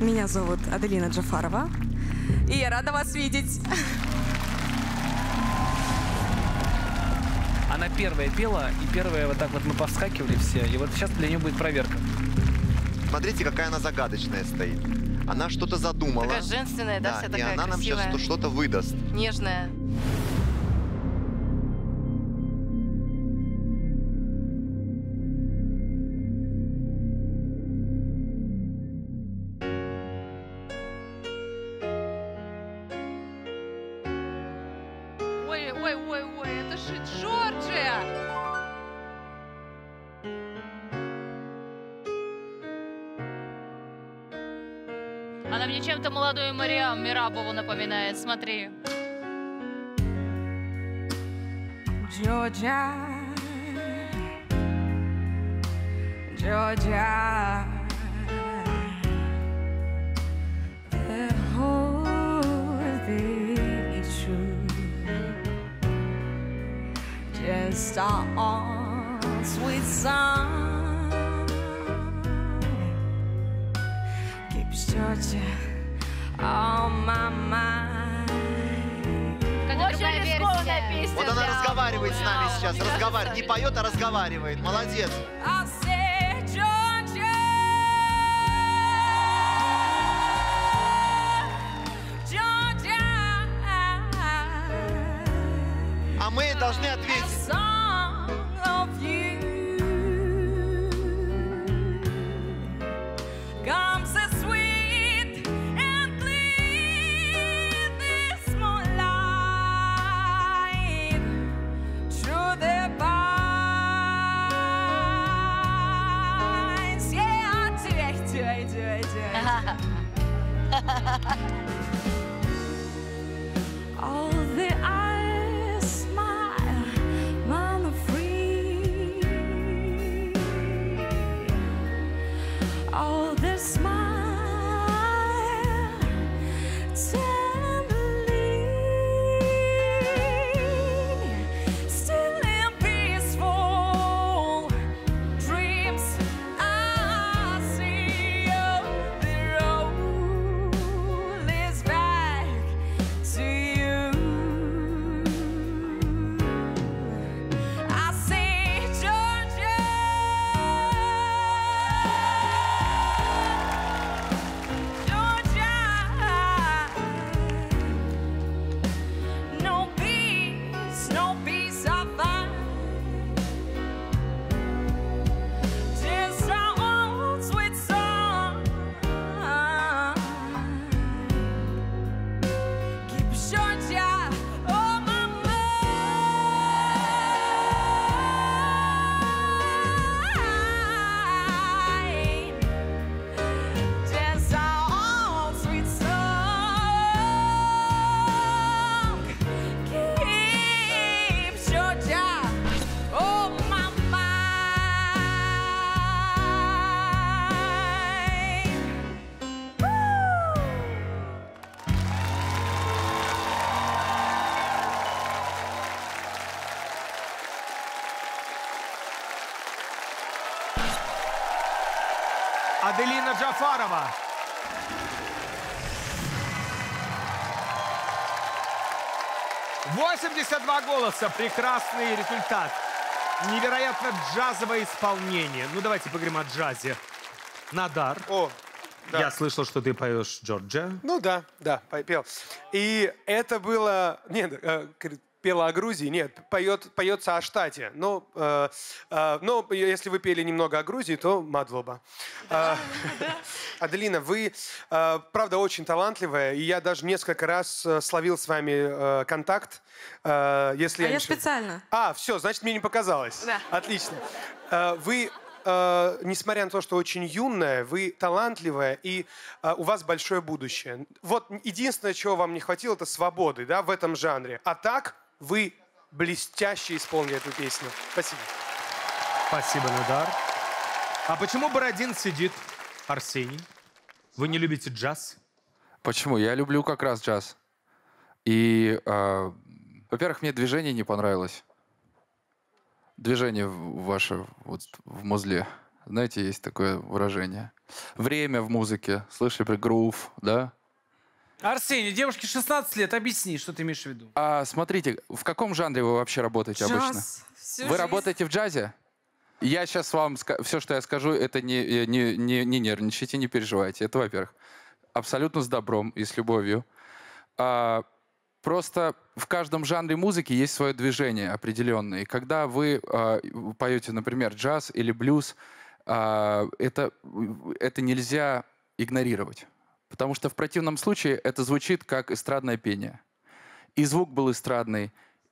Меня зовут Аделина Джафарова. И я рада вас видеть. Она первая пела, и первая вот так вот мы повскакивали все. И вот сейчас для нее будет проверка. Смотрите, какая она загадочная стоит. Она что-то задумала. Такая женственная, да, вся и такая она нам сейчас красивая. что- что-то выдаст. Нежная. Она мне чем-то молодую Мариам Мирабову напоминает, смотри. Is true. Just our sweet song Georgia on my mind. Очень рискованная песня. Вот она разговаривает с нами сейчас, разговаривает. Не поет, а разговаривает. Молодец. А мы должны ответить. All the eyes smile, mama free. All the smile Джафарова. «82 голоса. Прекрасный результат. Невероятно джазовое исполнение. Ну, давайте поговорим о джазе. Надар, О, да. я слышал, что ты поешь Джорджия. Ну да, да, пел. И это было... Нет, э, пела о Грузии. Нет, поет, поется о штате. Но, э, э, но если вы пели немного о Грузии, то Мадлоба. А, Аделина, вы, э, правда, очень талантливая. И я даже несколько раз э, словил с вами э, контакт. э, если А я ошиб- специально. А, все, значит, мне не показалось. Да. Отлично. Э, Вы, э, несмотря на то, что очень юная, вы талантливая, и э, у вас большое будущее. Вот единственное, чего вам не хватило, это свободы да, в этом жанре. А так вы блестяще исполнили эту песню. Спасибо. Спасибо, Надар. А почему Бородин сидит, Арсений? Вы не любите джаз? Почему? Я люблю как раз джаз. И, э, во-первых, мне движение не понравилось. Движение ваше вот в музле. Знаете, есть такое выражение. время в музыке. Слышали про грув, да? Арсений, девушке 16 лет, объясни, что ты имеешь в виду. А смотрите, в каком жанре вы вообще работаете обычно? Джаз. Всю Вы жизнь. работаете в джазе? Я сейчас вам все, что я скажу, это не, э, не, не, не нервничайте, не переживайте. Это, во-первых, абсолютно с добром и с любовью. А, просто в каждом жанре музыки есть свое движение определенное. И когда вы а, поете, например, джаз или блюз, а, это, это нельзя игнорировать. Потому что в противном случае это звучит как эстрадное пение. И звук был эстрадный,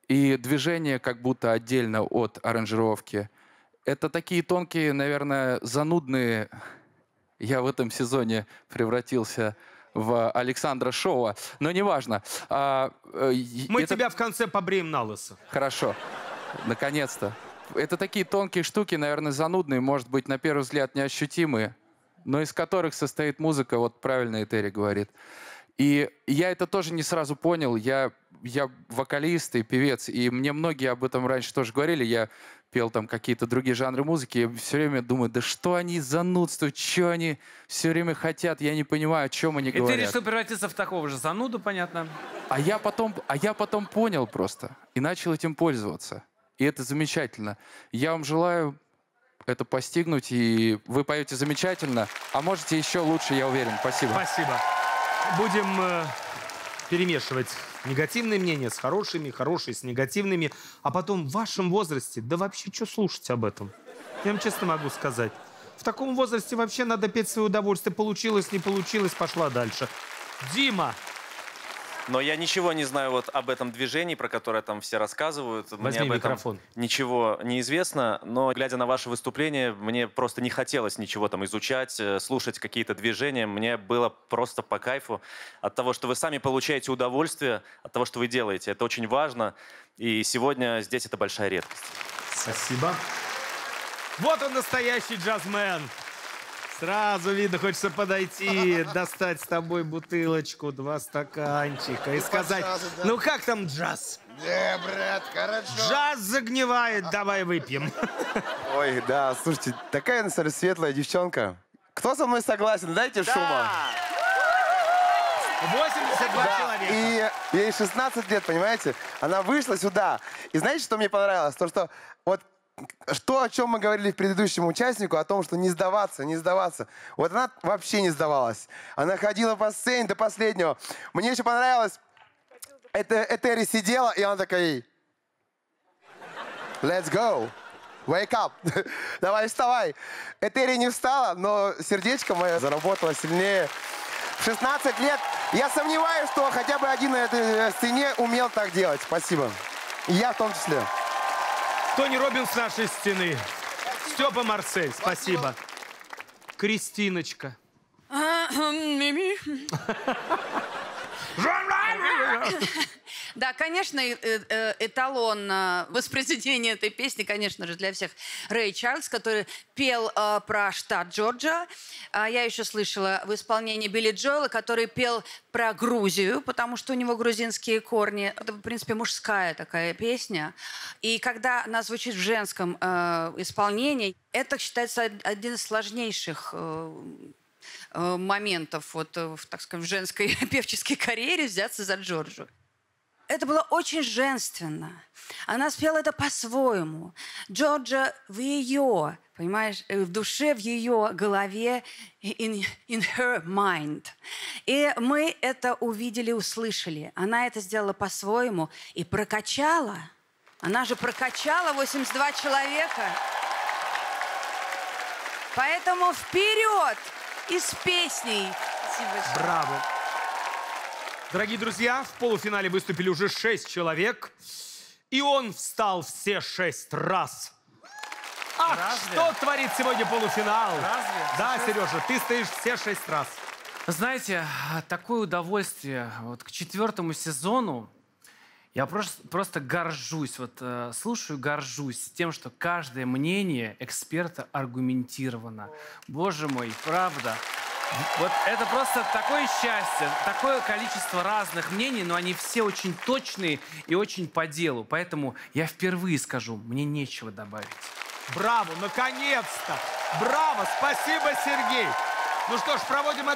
и движение как будто отдельно от аранжировки. Это такие тонкие, наверное, занудные... Я в этом сезоне превратился в Александра Шоуа, но неважно. А, э, Мы это- тебя в конце побреем на лысо. Хорошо. Наконец-то. Это такие тонкие штуки, наверное, занудные, может быть, на первый взгляд неощутимые, но из которых состоит музыка, вот правильно Этери говорит. И я это тоже не сразу понял. Я, я вокалист и певец, и мне многие об этом раньше тоже говорили. Я пел там какие-то другие жанры музыки, я все время думаю, да что они занудствуют, что они все время хотят, я не понимаю, о чем они И ты говорят. решил превратиться в такого же зануду, понятно. А я потом, а я потом понял просто и начал этим пользоваться. И это замечательно. Я вам желаю это постигнуть, и вы поете замечательно, а можете еще лучше, я уверен. Спасибо. Спасибо. Будем э, перемешивать негативные мнения с хорошими, хорошие с негативными. А потом в вашем возрасте, да вообще что слушать об этом? Я вам честно могу сказать. В таком возрасте вообще надо петь свое удовольствие. Получилось, не получилось, пошла дальше. Дима, Но я ничего не знаю вот об этом движении, про которое там все рассказывают. мне Возьми об этом микрофон. ничего не известно, но глядя на ваше выступление, мне просто не хотелось ничего там изучать, э, слушать какие-то движения. Мне было просто по кайфу от того, что вы сами получаете удовольствие от того, что вы делаете. Это очень важно, и сегодня здесь это большая редкость. Спасибо. Вот он настоящий джазмен. Сразу видно, хочется подойти, достать с тобой бутылочку, два стаканчика и сказать, ну как там джаз? Да, брат, хорошо. Джаз загнивает, давай выпьем. Ой, да, слушайте, такая, на самом деле, светлая девчонка. Кто со мной согласен? Дайте шума. 82 Да, человека. и ей 16 лет, понимаете? Она вышла сюда. И знаете, что мне понравилось? То, что вот что, о чем мы говорили в предыдущем участнику, о том, что не сдаваться, не сдаваться. Вот она вообще не Она ходила по сцене до последнего. Мне еще понравилось, это Этери сидела, и она такая Let's go. Wake up. Давай, вставай. Этери не встала, но сердечко мое заработало сильнее. В 16 лет я сомневаюсь, что хотя бы один на этой э, сцене умел так делать. Спасибо. И я в том числе. Тони Робинс с нашей стены. Степа Марсель, спасибо. Кристиночка. Мими. Да, конечно, э- э- эталон э, воспроизведения этой песни, конечно же, для всех Рэй Чарльз, который пел э, про штат Джорджия. А я еще слышала в исполнении Билли Джоэла, который пел про Грузию, потому что у него грузинские корни. Это, в принципе, мужская такая песня. И когда она звучит в женском э, исполнении, это считается од- один из сложнейших э, моментов вот, в, так скажем, в женской певческой карьере взяться за Джорджу. Это было очень женственно. Она спела это по-своему. Джорджа в ее, понимаешь, э, в душе, в ее голове, in, in her mind. И мы это увидели, услышали. Она это сделала по-своему и прокачала. Она же прокачала 82 человека. Поэтому вперед и с песней. Спасибо. Браво. Дорогие друзья, в полуфинале выступили уже шесть человек. И он встал все шесть раз. Ах, Разве? что творит сегодня полуфинал? Разве? Да, Сережа, ты стоишь все шесть раз. Знаете, такое удовольствие вот к четвертому сезону. Я просто, просто горжусь, вот э, слушаю, горжусь тем, что каждое мнение эксперта аргументировано. Боже мой, правда. Вот это просто такое счастье, такое количество разных мнений, но они все очень точные и очень по делу. Поэтому я впервые скажу, мне нечего добавить. Браво, наконец-то! Браво, спасибо, Сергей! Ну что ж, проводим